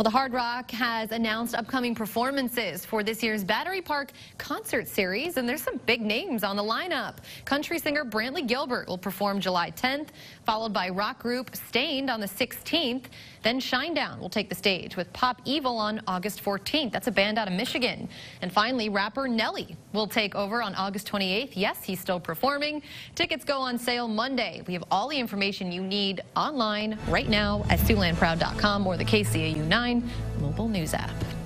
Well, the Hard Rock has announced upcoming performances for this year's Battery Park Concert Series, and there's some big names on the lineup. Country singer Brantley Gilbert will perform July 10th, followed by rock group Staind on the 16th. Then Shinedown will take the stage with Pop Evil on August 14th. That's a band out of Michigan. And finally, rapper Nelly will take over on August 28th. Yes, he's still performing. Tickets go on sale Monday. We have all the information you need online right now at SiouxlandProud.com or the KCAU 9 mobile news app.